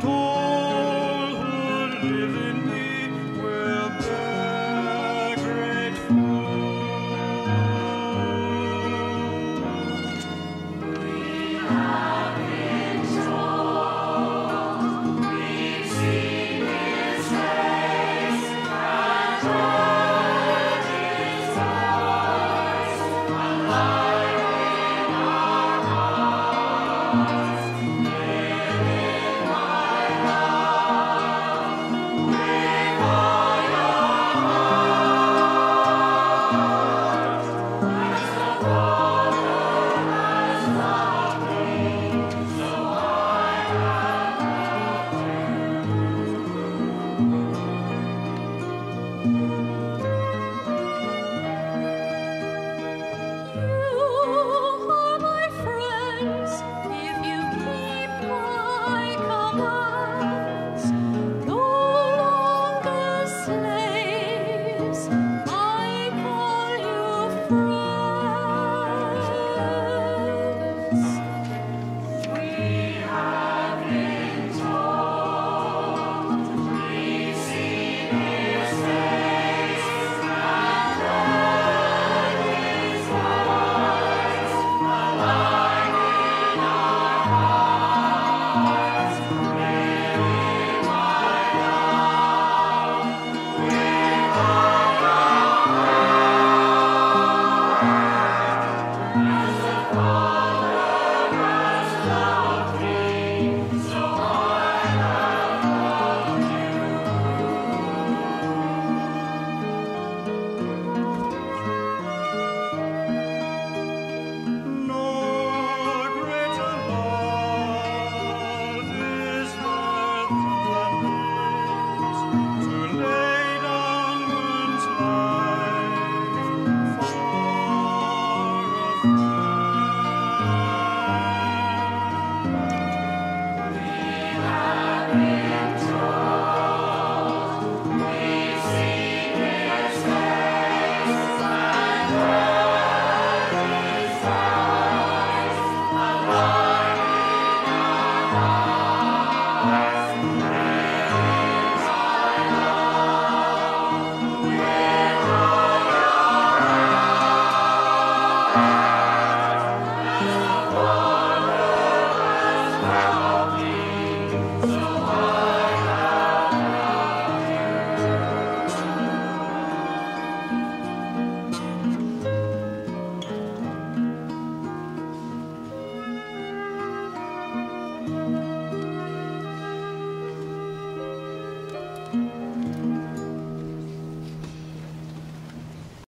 and all who live in me.